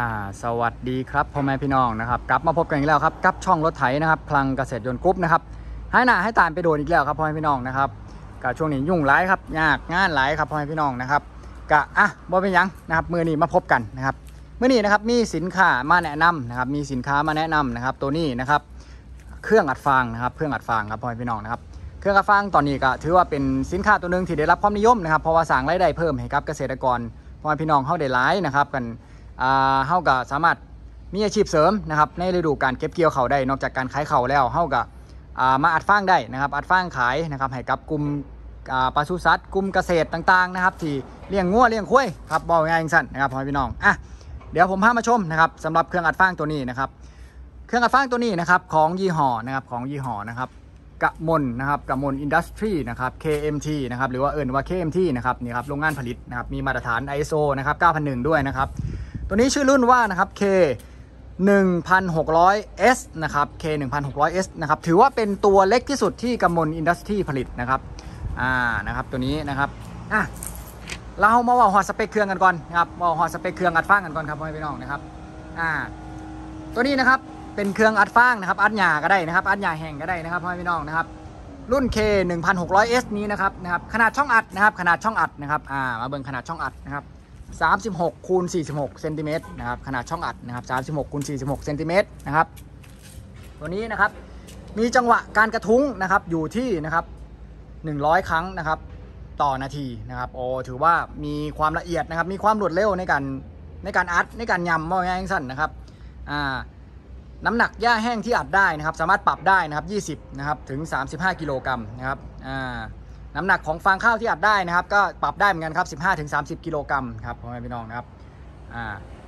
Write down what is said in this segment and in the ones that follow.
อ่าสวัสดีครับพ่อแม่พี่น้องนะครับกลับมาพบกันอีกแล้วครับกับช่องรถไถนะครับพลังเกษตรยนต์กรุ๊ปนะครับให้หน้าให้ตามไปโดนอีกแล้วครับพ่อแม่พี่น้องนะครับกับช่วงนี้ยุ่งหลายครับยากงานหลายครับพ่อแม่พี่น้องนะครับกะอะบ่เป็นยังนะครับมือนี้มาพบกันนะครับมือนี้นะครับมีสินค้ามาแนะนำนะครับมีสินค้ามาแนะนำนะครับตัวนี้นะครับเครื่องอัดฟางนะครับเครื่องอัดฟางครับพ่อแม่พี่น้องนะครับเครื่องอัดฟางตอนนี้ก็ถือว่าเป็นสินค้าตัวหนึ่งที่ได้รับความนิยมนะครับเพราะว่าสร้างรายได้เพิ่มให้กับเกษตรกรพ่อแม่พี่น้องเฮาได้หลายนะครับกัน เฮาก็สามารถมีอาชีพเสริมนะครับในฤดูการเก็บเกี่ยวเขาได้ นอกจากการขายเขาแล้วเฮาก็มาอัดฟางได้นะครับ อัดฟางขายนะครับให้กับกลุ่มปศุสัตว์กลุ่มเกษตรต่างๆนะครับที่เลี้ยงงัวเลี้ยงควายครับบอกง่ายๆสั้นนะครับพ่อแม่พี่น้องอะเดี๋ยวผมพามาชมนะครับสำหรับเครื่องอัดฟางตัวนี้นะครับ เครื่องอัดฟางตัวนี้นะครับของยี่ห้อนะครับของยี่ห้อนะครับกะมลนะครับกะมลอินดัสทรีนะครับ KMT นะครับหรือว่าเอิญว่า KMT นะครับนี่ครับโรงงานผลิตนะครับมีมาตรฐาน ISO นะครับ9001 ด้วยนะครับ ตัวนี้ชื่อรุ่นว่านะครับ K 1600S นะครับ K 1600S นะครับ ถือว่าเป็นตัวเล็กที่สุดที่กมลอินดัสทรีผลิตนะครับ อ่า นะครับ ตัวนี้นะครับ อะ เรามาว่าฮอสเปคเครื่องกันก่อนนะครับว่าฮอสเปคเครื่องอัดฟางกันก่อนครับพ่อแม่พี่น้องนะครับ อ่า ตัวนี้นะครับ เป็นเครื่องอัดฟางนะครับ อัดหญ้าก็ได้นะครับ อัดหญ้าแห้งก็ได้นะครับพ่อแม่พี่น้องนะครับ รุ่น K 1600S นี้นะครับ นะครับ ขนาดช่องอัดนะครับ ขนาดช่องอัดนะครับ อ่า มาเบิ่งขนาดช่องอัดนะครับ 36คูณ46เซนติเมตรนะครับขนาดช่องอัดนะครับ36คูณ46เซนติเมตรนะครับตัวนี้นะครับมีจังหวะการกระทุ้งนะครับอยู่ที่นะครับ100 ครั้งนะครับต่อนาทีนะครับโอ้ถือว่ามีความละเอียดนะครับมีความรวดเร็วในการในการอัดในการยำว่าง่ายสั้นนะครับอ่าน้ำหนักหญ้าแห้งที่อัดได้นะครับ สามารถปรับได้นะครับ 20 นะครับ ถึง 35 กิโลกรัมนะครับ อ่า น้ำหนักของฟางข้าวที่อัดได้นะครับ ก็ปรับได้เหมือนกันครับ 15ถึง30 กิโลกรัมครับพ่อแม่พี่น้องนะครับ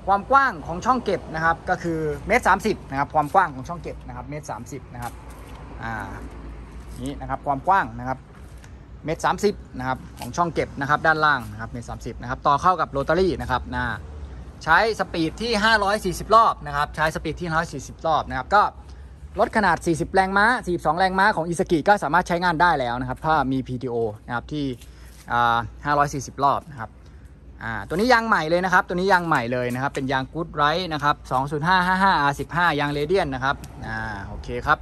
ความกว้างของช่องเก็บนะครับก็คือเมตรสามสิบนะครับความกว้างของช่องเก็บนะครับเมตรสามสิบนะครับอ่านี่นะครับความกว้างนะครับเมตรสามสิบนะครับของช่องเก็บนะครับด้านล่างนะครับเมตรสามสิบนะครับต่อเข้ากับโรตารี่นะครับนะใช้สปีดที่ 540 รอบนะครับใช้สปีดที่140 รอบนะครับก็ ลดขนาด 40 แรงม้า 42 แรงม้าของอิสกิก็สามารถใช้งานได้แล้วนะครับ ถ้ามี PTO นะครับที่ 540 รอบนะครับตัวนี้ยางใหม่เลยนะครับ ตัวนี้ยางใหม่เลยนะครับ เป็นยางกู๊ดไรท์นะครับ 20555 R15 ยางเรเดียนนะครับ อ่า โอเคครับ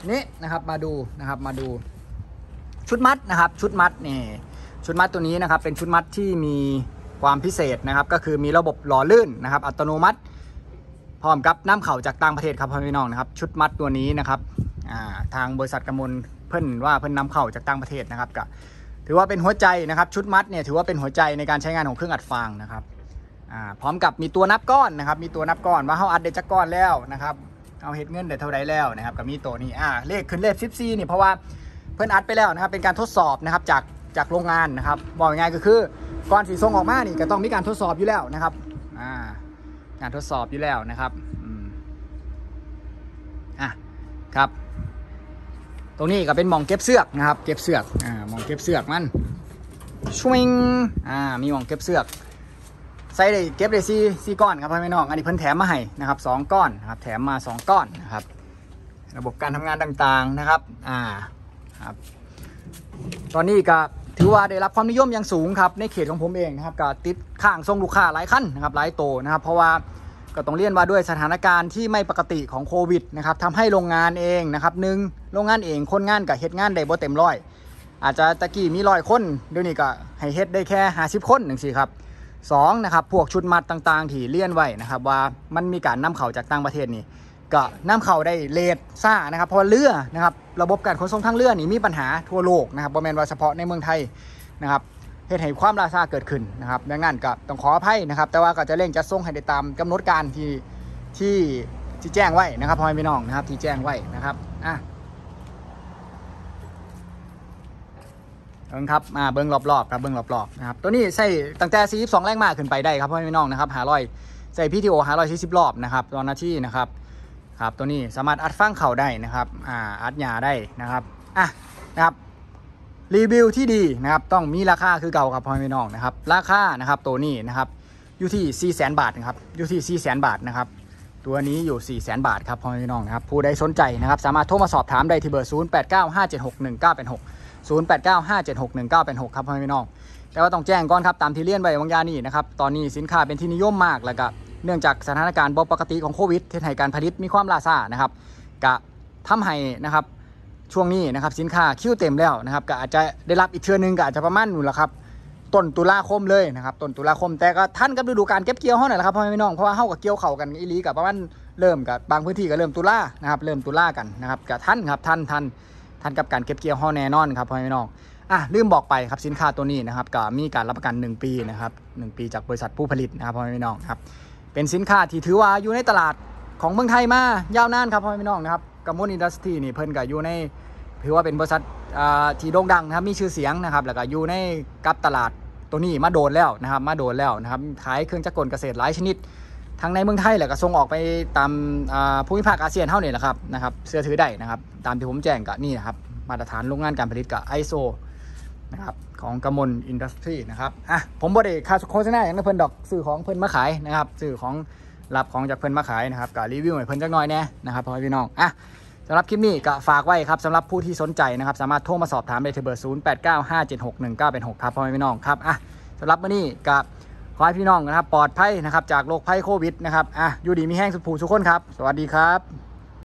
ทีนี้นะครับ มาดูนะครับ มาดูชุดมัดนะครับ ชุดมัดนี่ ชุดมัดตัวนี้นะครับ เป็นชุดมัดที่มีความพิเศษนะครับ ก็คือมีระบบหล่อลื่นนะครับ อัตโนมัติ พร้อมกับน้ำเข่าจากต่างประเทศครับพี่น้องนะครับ ชุดมัดตัวนี้นะครับาทางบริษัทกำมลเพิ่นว่าเพิ่นนำเข่าจากต่างประเทศนะครับก็ถือว่าเป็นหัวใจนะครับชุดมัดเนี่ยถือว่าเป็นหัวใจในการใช้งานของเครื่องอัดฟางนะครับพร้อมกับมีตัวนับก้อนนะครับ มีตัวนับก้อนว่าเขาอัดได้จักก้อนแล้วนะครับเอาเฮ็ดเงินได้เท่าไรแล้วนะครับกับมีตัวนี้อ่าเลขขึ้นเลข14นี่เพราะว่าเพิ่นอัดไปแล้วนะครับเป็นการทดสอบนะครับจากจากโรงงานนะครับบอกง่ายก็คือก่อนสีส่งออกมานี่ก็ต้องมีการทดสอบอยู่แล้วนะครับอ่า การทดสอบอยู่แล้วนะครับอะครับ ตรงนี้ก็เป็นหมองเก็บเสือกนะครับ เก็บเสือกอ่าหมองเก็บเสือกมันชวิงอ่ามีหมองเก็บเสือกใส่ได้เก็บได้สี่สี่ก้อนครับพ่อแม่น้องอันนี้เพิ่นแถมมาให้นะครับสองก้อนนะครับแถมมาสองก้อนนะครับ ระบบการทำงานต่างๆนะครับอ่าครับ ตอนนี้ก็ ถือว่าได้รับความนิยมอย่างสูงครับในเขตของผมเองนะครับก็ติดข้างทรงลูกค้าหลายขั้นนะครับหลายโตนะครับ เพราะว่าก็ต้องเรียนว่าด้วยสถานการณ์ที่ไม่ปกติของโควิดนะครับทำให้โรงงานเองนะครับหนึ่งโรงงานเองคนงานกับเฮ็ดงานได้บ่เต็มร้อย อาจจะตะกี้มีร้อยคนเดี๋ยวนี้ก็ให้เฮ็ดได้แค่ห้าสิบคนหนึ่งสิครับสองนะครับพวกชุดมัดต่างๆ ที่เลี่ยนไว้นะครับว่ามันมีการนำเข้าจากต่างประเทศนี่ ก็น้ำเข้าได้เลทซ่านะครับเพราะเรือนะครับระบบการขนส่งทางเรือนี่มีปัญหาทั่วโลกนะครับบ่แมนว่าเฉพาะในเมืองไทยนะครับเหตุให้ความล่าช้าเกิดขึ้นนะครับดังนั้นก็ต้องขออภัยนะครับ แต่ว่าก็จะเร่งจัดส่งให้ได้ตามกำหนดการที่ที่ที่แจ้งไว้นะครับพ่อแม่พี่น้องนะครับที่แจ้งไว้นะครับอะเบิ้งครับมาเบิ้งรอบๆครับเบิ้งรอบๆนะครับตัวนี้ใส่ตั้งแต่ 42 แรงม้าขึ้นไปได้ครับพ่อแม่พี่น้องนะครับหาร้อยใส่ PTO หาร้อยสี่สิบรอบนะครับตอนนาที่นะครับ ครับตัวนี้สามารถอัดฟังเข่าได้นะครับอ่าอัดหยาได้นะครับอะนะครับรีวิวที่ดีนะครับต้องมีราคาคือเก่าครับพ่อแม่พี่น้องนะครับราคานะครับตัวนี้นะครับอยู่ที่ 4 0 0 0 0 0 บาทนะครับอยู่ที่ 4 0 0 0 0 0 บาทนะครับตัวนี้อยู่ 4 0 0 0 0 0 บาทครับพ่อแม่พี่น้องนะครับผู้ใดสนใจนะครับสามารถโทรมาสอบถามได้ที่เบอร์ 0 8 9 5 7 6 1 9 8 6 0 8 9 5 7 6 1 9 8 6 ครับพ่อแม่พี่น้อง แต่ว่าต้องแจ้งก่อนครับตามที่เลี่ยนไว้วางยานี่นะครับตอนนี้สินค้าเป็นที่นิยมมากแล้วก็ เนื่องจากสถานการณ์บ่ปกติของโควิดที่ให้การผลิตมีความล่าช้านะครับกะทำให้นะครับช่วงนี้นะครับสินค้าคิวเต็มแล้วนะครับก็อาจจะได้รับอีกเทือนึงก็อาจจะประมาณนู่นแหละครับต้นตุลาคมเลยนะครับต้นตุลาคมแต่ก็ท่านกับฤดูการเก็บเกี่ยวเฮานั่นแหละครับพ่อแม่พี่น้องเพราะว่าเฮากับเกี่ยวเข่ากันอีหลีกับประมาณเริ่มกับบางพื้นที่ก็เริ่มตุลานะครับเริ่มตุลากันนะครับกับท่านครับท่านท่านท่านกับการเก็บเกี่ยวเฮาแน่นอนครับพ่อแม่พี่น้องอะลืมบอกไปครับสินค้าตัวนี้นะครับก็มีการรับประกัน 1 ปีนะครับ1ปีจากบริษัทผู้ผลิตนะครับพ่อแม่น้องครับ เป็นสินค้าที่ถือว่าอยู่ในตลาดของเมืองไทยมายาวนานครับพ่อแม่พี่น้องนะครับกัมมอนอินดัสทรีนี่เพิ่นก็อยู่ในถือว่าเป็นบริษัทที่โด่งดังนะครับมีชื่อเสียงนะครับแล้วก็อยู่ในกับตลาดตัวนี้มาโดนแล้วนะครับมาโดนแล้วนะครับขายเครื่องจักรกลเกษตรหลายชนิดทั้งในเมืองไทยแล้วก็ส่งออกไปตามภูมิภาคอาเซียนเท่านี้แหละครับนะครับเสื้อถือได้นะครับตามที่ผมแจ้งก็นี่นะครับมาตรฐานโรงงานการผลิตกับ ISO นะครับของกมลอินดัสทรีนะครับอะผมบอดีค่าโฆษณาอย่างนั้นเพิ่นดอกสื่อของเพิ่นมาขายนะครับสื่อของรับของจากเพิ่นมาขายนะครับกับรีวิวให้เพิ่นจักหน่อยแน่นะครับพ่อพี่น้องอะสำหรับคลิปนี้ก็ฝากไว้ครับสำหรับผู้ที่สนใจนะครับสามารถโทรมาสอบถามได้ที่เบอร์ 0 8 9 5 7 6 1 9เป็น6ครับพ่อพี่น้องครับอะสำหรับวันนี้ก็ขอให้พี่น้องนะครับปลอดภัยนะครับจากโรคภัยโควิดนะครับอะอยู่ดีมีแห้งสุขผูสุขคนครับ สวัสดีครับ